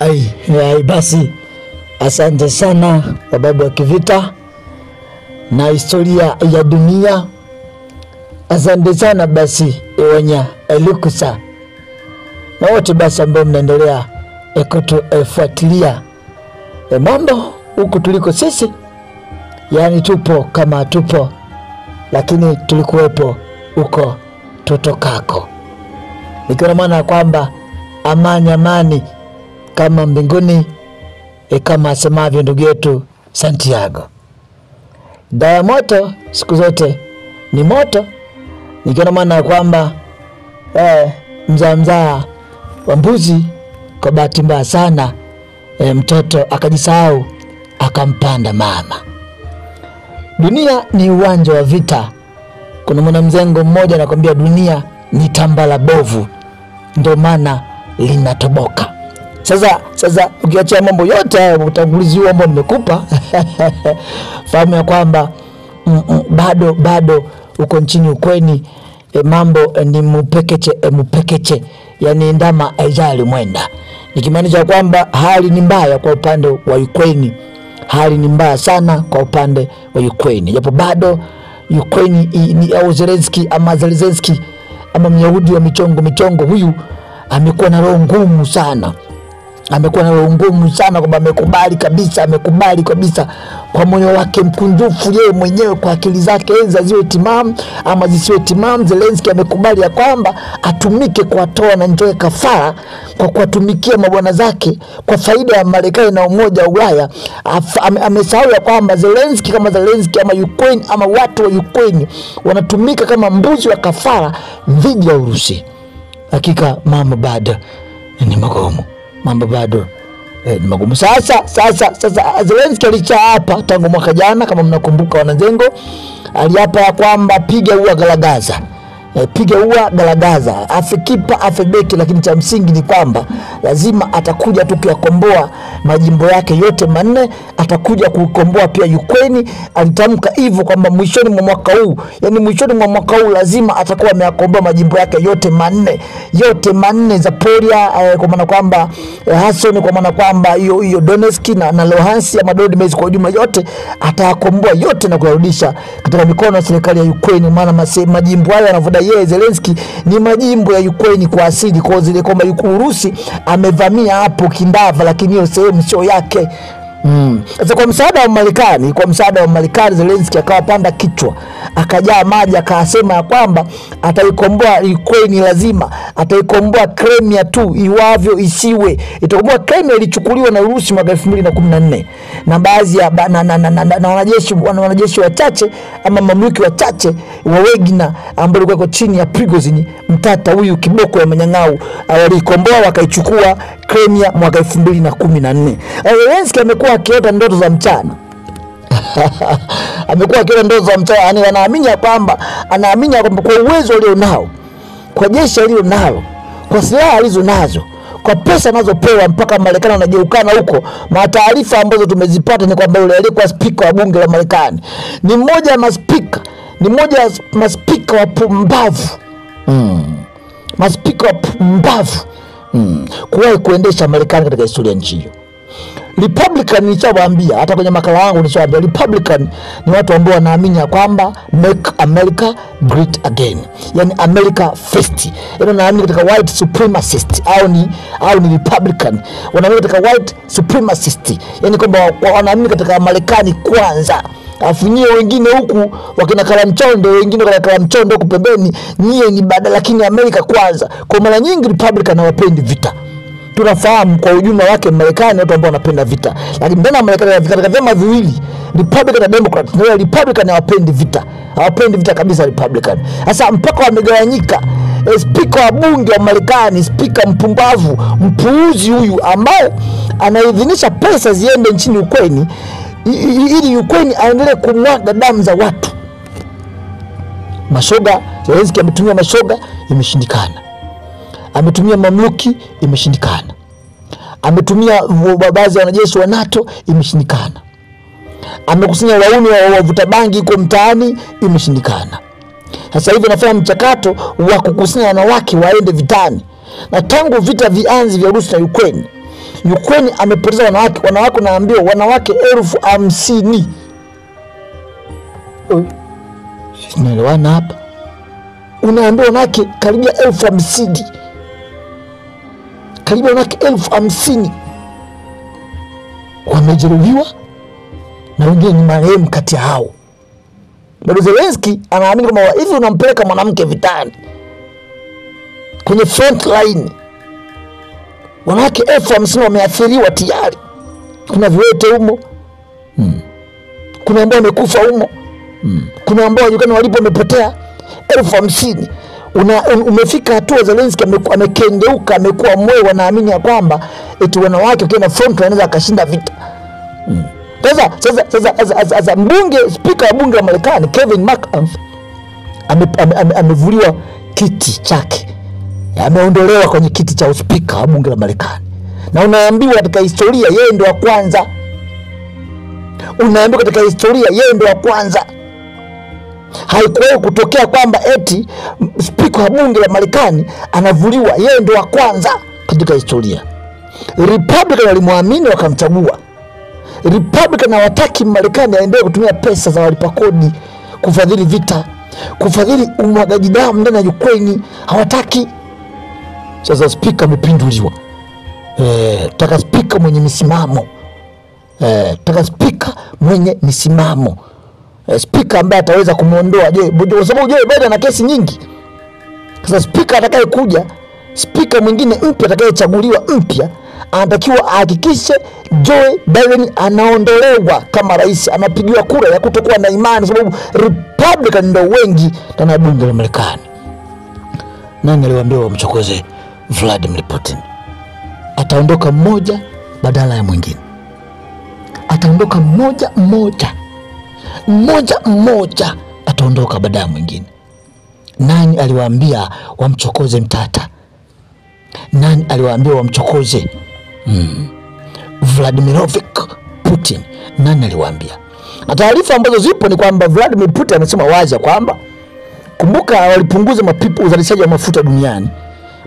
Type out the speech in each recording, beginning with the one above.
Ai, ai, basi. Asante sana wababu wa kivita na historia ya dunia. Asante sana basi Iwanya Elukusa. Na wote basi ambao mnaendelea kutufuatilia e, mambo huku tuliko sisi, yaani tupo kama tupo, lakini tulikuwepo huko tutokako, nikiwa na maana ya kwamba amani amani kama mbinguni e, kama asemavyo ndugu yetu Santiago. Dawa ya moto siku zote ni moto, nikiwa na maana ya kwamba eh, mzaa mzaa wa mbuzi kwa bahati mbaya sana e, mtoto akajisahau akampanda mama. Dunia ni uwanja wa vita. Kuna mwanamzengo mmoja anakwambia dunia ni tambala bovu, ndio maana linatoboka. Sasa sasa ukiachia mambo yote hayo, utangulizi huo ambao nimekupa fahamu ya kwamba mm, mm, bado bado uko nchini ukweni e, mambo e, ni mupekeche e, mupekeche, yani ndama aijali mwenda, nikimaanisha kwamba hali ni mbaya kwa upande wa Ukweni, hali ni mbaya sana kwa upande wa Ukraini, japo bado Ukweni ni au Zelensky ama Zelensky ama Myahudi wa michongo michongo, huyu amekuwa na roho ngumu sana amekuwa na roho ngumu sana kwamba amekubali kabisa, amekubali kabisa kwa moyo wake mkunjufu, yeye mwenyewe kwa akili zake enza ziwe timamu ama zisiwe timamu. Zelenski amekubali ya kwamba atumike kuwatoa na njoe kafara kwa kuwatumikia mabwana zake kwa faida ya Marekani na Umoja wa Ulaya. Amesahau ya kwamba Zelenski kama Zelenski ama Ukraine ama watu wa Ukraine wanatumika kama mbuzi wa kafara dhidi ya Urusi. Hakika mambo bado ni magumu, mambo bado eh, ni magumu. Sasa sasa sasa, Zelensky alichaapa tangu mwaka jana, kama mnakumbuka wanazengo, aliapa ya kwamba piga ua garagaza E, piga ua garagaza, afe kipa afe beki, lakini cha msingi ni kwamba lazima atakuja tu kuyakomboa majimbo yake yote manne, atakuja kukomboa pia Ukraine. Alitamka hivyo kwamba mwishoni mwa mwaka huu, yani mwishoni mwa mwaka huu lazima atakuwa ameyakomboa majimbo yake yote manne, yote manne Zaporia, eh, kwa maana kwamba eh, Hasoni, kwa maana kwamba hiyo hiyo Donetsk na, na Luhansk ama Donbas kwa ujumla, yote atayakomboa yote na kuyarudisha katika mikono ya serikali ya Ukraine, maana majimbo hayo yanavyodai yeye zelenski ni majimbo ya Ukraine kwa asili, kwa zile kwamba Urusi amevamia hapo kindava, lakini hiyo sehemu sio yake. Mm. Kwa msaada wa Marekani, kwa msaada wa Marekani Zelensky akawapanda kichwa, akajaa maji, akasema ya kwamba ataikomboa Ukraine, lazima ataikomboa Crimea tu iwavyo isiwe. Itakomboa Crimea ilichukuliwa na Urusi mwaka 2014 na baadhi ya na, na, na, na, na, na wanajeshi wana- wanajeshi wachache ama mamluki wachache wa Wagner ambao walikuwa kwa chini ya Prigozhin, mtata huyu kiboko ya manyang'au, waliikomboa wakaichukua Crimea mwaka 2014. Zelensky amekuwa akiota ndoto za mchana amekuwa akiota ndoto za mchana, yani anaamini ya kwamba anaamini ya kwamba kwa uwezo alio nao kwa jeshi alilo nalo, kwa silaha alizo nazo, kwa pesa anazopewa, mpaka Marekani anajeukana huko. Mataarifa ambazo tumezipata ni kwamba yule aliyekuwa spika wa bunge la Marekani ni mmoja ya maspika, ni mmoja ya maspika wapumbavu mm. maspika wapumbavu mm. kuwahi kuendesha Marekani katika historia nchi hiyo. Republican nishawaambia hata kwenye makala yangu nishawaambia, Republican ni watu ambao wanaamini ya kwamba make America great again, yani America first, yani wanaamini katika white supremacist au ni au ni Republican. Wanaamini katika white supremacist, yani kwamba wanaamini katika Marekani kwanza. Alafu nyie wengine huku wakina kalamchondo wengine wakina kalamchondo huku pembeni, nyie ni baada, lakini Amerika kwanza. Kwa mara nyingi Republican hawapendi vita tunafahamu kwa ujumla wake Marekani watu ambao wanapenda vita, lakini ndani ya Marekani katika vyama viwili Republican na Democrat, na Republican hawapendi vita, hawapendi vita kabisa Republican. Sasa mpaka wamegawanyika. E, spika wa bunge wa Marekani, spika mpumbavu mpuuzi huyu ambaye anaidhinisha pesa ziende nchini Ukraine i- i- ili Ukraine aendelee kumwaga damu za watu. Mashoga, Zelensky ametumia mashoga, imeshindikana ametumia mamluki imeshindikana, ametumia baadhi ya wanajeshi wa NATO imeshindikana, amekusanya wauni wa wavuta bangi huko mtaani imeshindikana. Sasa hivi anafanya mchakato wa kukusanya wanawake waende vitani, na tangu vita vianzi vya Urusi na Ukraine Ukraine amepoteza wanawake, wanawake naambiwa wanawake elfu hamsini. Oh, Tunaelewana hapa? Unaambiwa wanawake karibia elfu hamsini, karibia wanawake elfu hamsini wamejeruhiwa na wengine ni marehemu kati ya hao. Bado Zelenski anaamini kwamba hivi unampeleka mwanamke vitani kwenye front line, wanawake elfu hamsini wameathiriwa tayari. Kuna viwete humo hmm. kuna ambao wamekufa humo hmm. kuna ambao wajulikani walipo wamepotea elfu hamsini Una, un, umefika hatua amekendeuka, amekengeuka, amekuwa mwe, wanaamini ya kwamba eti wanawake wakienda front anaweza akashinda vita. Sasa sasa sasa sasa mbunge spika wa bunge la Marekani Kevin McCarthy ame- ame- ame- amevuliwa kiti chake, ameondolewa kwenye kiti cha uspika wa bunge la Marekani, na unaambiwa katika historia yeye ndo wa kwanza, unaambiwa katika historia yeye ndo wa kwanza. Haikuwahi kutokea kwamba eti spika wa bunge la Marekani anavuliwa, yeye ndo wa kwanza katika historia. Republican walimwamini wakamchagua. Republican hawataki Marekani aendelee kutumia pesa za walipa kodi kufadhili vita, kufadhili umwagaji damu ndani ya Ukraine, Hawataki. Sasa spika amepinduliwa. E, taka spika mwenye misimamo e, taka spika mwenye misimamo spika ambaye ataweza kumwondoa je kwa sababu Joe Biden ana kesi nyingi. Sasa spika atakayekuja, spika mwingine mpya atakayechaguliwa mpya, anatakiwa ahakikishe Joe Biden anaondolewa kama rais, anapigiwa kura ya kutokuwa na imani, sababu Republican ndio wengi ndani ya bunge la Marekani. Nani aliwaambia wamchokoze Vladimir Putin? Ataondoka mmoja badala ya mwingine, ataondoka mmoja mmoja mmoja mmoja, ataondoka baada ya mwingine. Nani aliwaambia wamchokoze Mtata? Nani aliwaambia wamchokoze mm. Vladimirovic Putin? Nani aliwaambia? Na taarifa ambazo zipo ni kwamba Vladimir Putin amesema wazi ya kwamba kumbuka, walipunguza mapipa uzalishaji wa mafuta duniani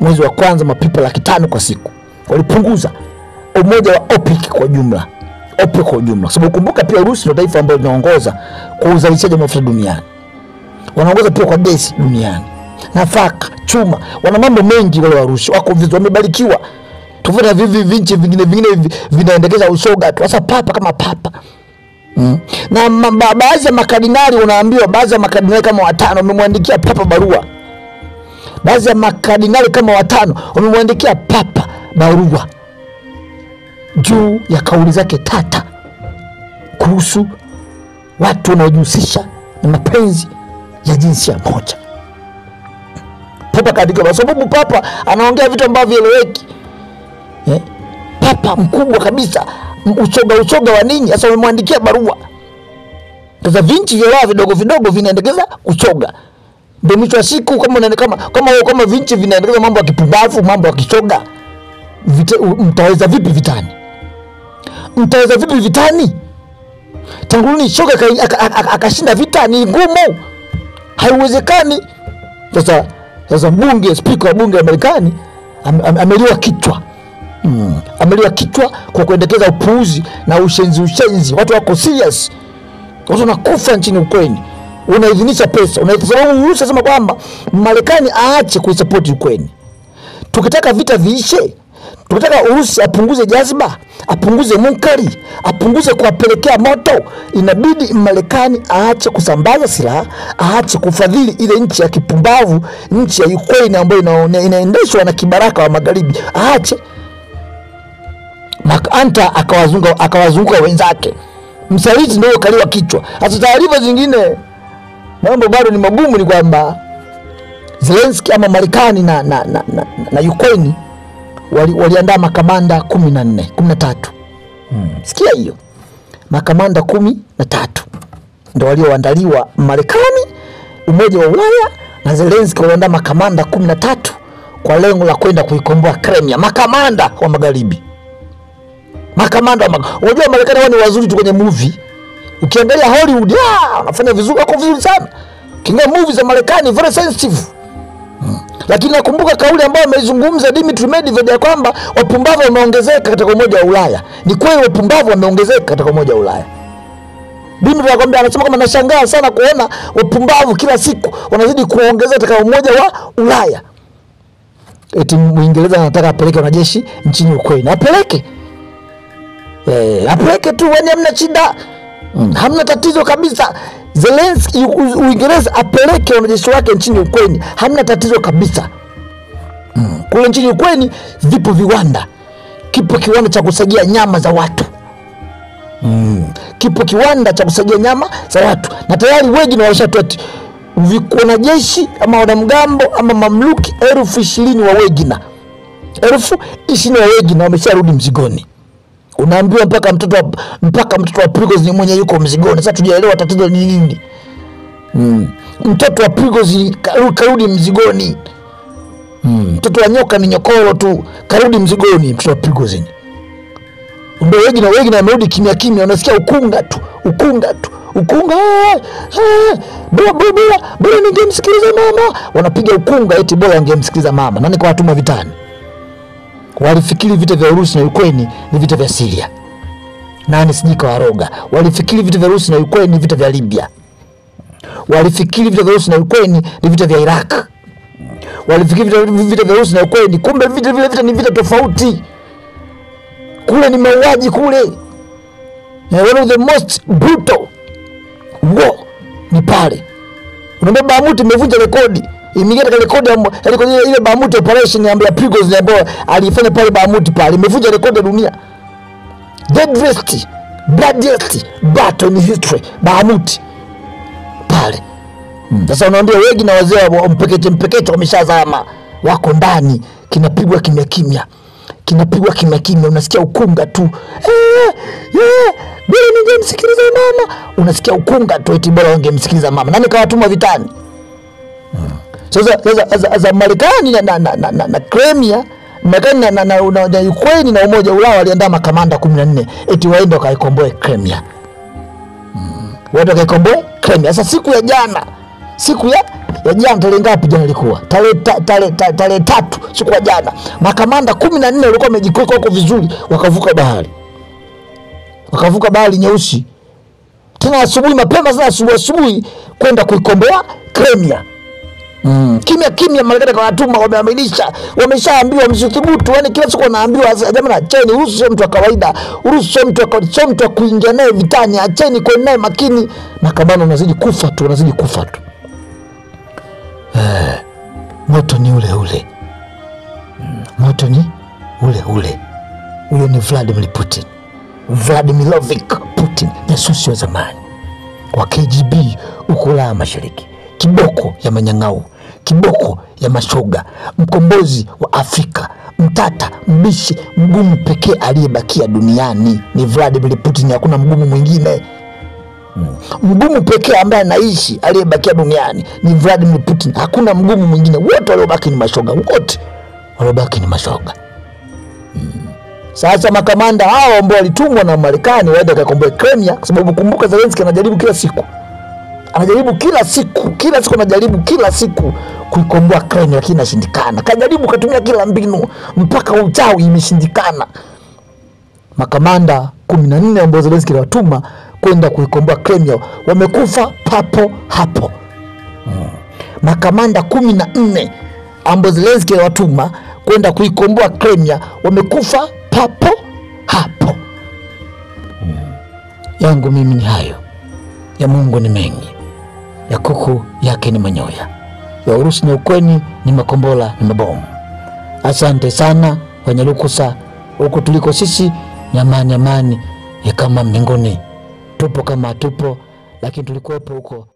mwezi wa kwanza, mapipa laki tano kwa siku walipunguza, umoja wa OPEC kwa jumla, OPEC kwa ujumla, sababu kumbuka pia Urusi ndio taifa ambalo linaongoza kwa uzalishaji wa mafuta duniani. Wanaongoza pia kwa gesi duniani, nafaka, chuma, wana mambo mengi wale Warusi, wako vizuri, wamebarikiwa. Tofauti na vivi vinchi vingine vingine vi- vinaendekeza usoga tu. Sasa papa kama papa. Mm. na baadhi ya makardinali unaambiwa, baadhi ya makardinali kama watano wamemwandikia papa barua, baadhi ya makardinali kama watano wamemwandikia papa barua juu ya kauli zake tata kuhusu watu wanaojihusisha na mapenzi ya jinsia moja. Papa kaandika kwa sababu papa anaongea vitu ambavyo vieleweki eh? Papa mkubwa kabisa, uchoga uchoga wa nini? Sasa Umemwandikia barua. Sasa vinchi vya Ulaya vidogo vidogo vinaendekeza uchoga ndio mwisho wa siku kama kama kama kama vinchi vinaendekeza mambo ya kipumbavu, mambo ya kichoga, mtaweza vipi vitani? Mtaweza vipi vitani? tanguni shoka akashinda vita? Ni ngumu, haiwezekani. Sasa sasa mbunge, spika wa bunge la Marekani am- am- ameliwa kichwa mm. ameliwa kichwa kwa kuendekeza upuuzi na ushenzi ushenzi. Watu wako serious, watu wanakufa nchini Ukraine, unaidhinisha pesa sababu Urusi anasema kwamba Marekani aache kuisapoti Ukraine. Tukitaka vita viishe, tukitaka Urusi apunguze jazba, apunguze munkari, apunguze kuwapelekea moto, inabidi Marekani aache kusambaza silaha, aache kufadhili ile nchi ya kipumbavu, nchi ya Ukraine ambayo inaendeshwa na kibaraka wa magharibi, aache. Makanta akawazunga akawazunguka wenzake, msaliti ndio kaliwa kichwa. Hata taarifa zingine, mambo bado ni magumu, ni kwamba Zelensky ama Marekani na, na, na, na, na Ukraine wali, waliandaa makamanda kumi na nne kumi na tatu hmm. Sikia hiyo makamanda kumi na tatu ndo walioandaliwa Marekani, Umoja wa Ulaya na Zelenski waliandaa makamanda kumi na tatu kwa lengo la kwenda kuikomboa Crimea. Makamanda wa magharibi, makamanda wa mag... Unajua Marekani wao ni wazuri tu kwenye movie. Ukiangalia Hollywood ah, wanafanya vizuri, wako vizuri sana. Kinga movie za Marekani very sensitive lakini nakumbuka kauli ambayo ameizungumza Dmitry Medvedev ya kwamba wapumbavu wameongezeka katika umoja wa Ulaya. Ni kweli wapumbavu wameongezeka katika umoja wa Ulaya. Dmitry anakwambia, anasema kama nashangaa sana kuona wapumbavu kila siku wanazidi kuongezeka katika umoja wa Ulaya. Eti Mwingereza anataka apeleke wanajeshi nchini Ukraine, apeleke eh, apeleke tu, wenye hamna shida mm, hamna tatizo kabisa. Zelensky Uingereza apeleke wanajeshi wake nchini Ukraine, hamna tatizo kabisa. Mm, kule nchini Ukraine vipo viwanda, kipo kiwanda cha kusagia nyama za watu. Mm, kipo kiwanda cha kusagia nyama za watu, na tayari wengi na vi- wanajeshi ama wanamgambo ama mamluki elfu ishirini wa Wegina, elfu ishirini wa Wegina wamesharudi mzigoni unaambiwa mpaka mtoto mpaka mtoto wa Prigozhin mwenye yuko mzigoni. Sasa tujaelewa tatizo ni nini? Mm. Mtoto wa Prigozhin karudi, karudi mzigoni. Mm. Mtoto wa nyoka ni nyokoro tu, karudi mzigoni mtoto wa Prigozhin. Ndio wengi na wengi na wamerudi kimya kimya, unasikia ukunga tu, ukunga tu, ukunga bora bora bora ningemsikiliza mama. Wanapiga ukunga eti bora angemsikiliza mama. Nani kwa watuma vitani? Walifikiri vita vya Urusi na Ukraine ni vita vya Siria. Nani sijui kawaroga. Walifikiri vita vya Urusi na Ukraine ni vita vya Libya. Walifikiri vita vya Urusi na Ukraine ni vita vya Iraq. Walifikiri vita, vya Urusi na Ukraine, kumbe vita vile vita ni vita tofauti. Kule ni mauaji kule. One of the most brutal war ni pale. Unaambia Bamuti imevunja rekodi imeingia katika rekodi ya rekodi ile Bamuti operation ya Prigozhin ambayo alifanya pale Bamuti pale imevunja rekodi ya dunia. Deadliest, bloodiest battle in history Bamuti pale. Mm. hmm. unaambia wengi na wazee wa mpekete mpekeche wameshazama, wako ndani, kinapigwa kimya kimya, kinapigwa kimya kimya, unasikia ukunga tu eh, eh, bila ningemsikiliza mama, unasikia ukunga tu, eti bora wangemsikiliza mama. Nani kawatuma vitani? Sasa sasa Marekani na, na, na, na, na, na Crimea Marekani na, na, na, na, na Ukraine na Umoja wa Ulaya waliandaa makamanda kumi na nne eti waende wakaikomboe Crimea. Mm. waende wakaikomboe Crimea. Sasa siku ya jana siku ya ya jana tarehe ngapi jana ilikuwa? Tarehe ta, tarehe ta, tarehe tatu siku ya jana. Makamanda kumi na nne walikuwa wamejikweka huko vizuri wakavuka bahari. Wakavuka bahari nyeusi. Tena asubuhi mapema sana asubuhi asubuhi kwenda kuikomboa Crimea Mm. Kimya kimya Marekani kwa watuma wameamilisha, wameshaambiwa msithubutu. Yani kila siku wanaambiwa jamani, acheni. Urusi sio mtu wa kawaida, Urusi sio mtu sio mtu wa kuingia naye vitani, acheni kweni naye makini. Makamano unazidi kufa tu, unazidi kufa tu. Eh, moto ni ule ule, Mm, moto ni ule ule. Huyo ni Vladimir Putin, Vladimirovic Putin, jasusi wa zamani wa KGB ukulaa Mashariki, kiboko ya manyang'au, kiboko ya mashoga, mkombozi wa Afrika, mtata mbishi, mgumu pekee aliyebakia duniani ni Vladimir Putin. Hakuna mgumu mwingine Hmm. mgumu pekee ambaye anaishi aliyebakia duniani ni Vladimir Putin. Hakuna mgumu mwingine, wote waliobaki ni mashoga, wote waliobaki ni mashoga. Hmm. Sasa makamanda hao ambao walitumwa na Marekani waende wakakomboe Crimea, kwa sababu kumbuka, Zelensky anajaribu kila siku, anajaribu kila siku, kila siku anajaribu kila siku kuikomboa Crimea, lakini inashindikana. Kajaribu katumia kila mbinu, mpaka uchawi imeshindikana. Makamanda kumi na nne ambao Zelensky aliwatuma kwenda kuikomboa Crimea wamekufa papo hapo. Hmm. Makamanda kumi na nne ambao Zelensky aliwatuma kwenda kuikomboa Crimea wamekufa papo hapo. Hmm. Yangu mimi ni hayo, ya Mungu ni mengi, ya kuku yake ni manyoya, ya Urusi na Ukweni ni makombola ni mabomu. Asante sana Wanyalukusa, huko tuliko sisi ni amani, amani kama mbinguni. Tupo kama tupo, lakini tulikuwepo huko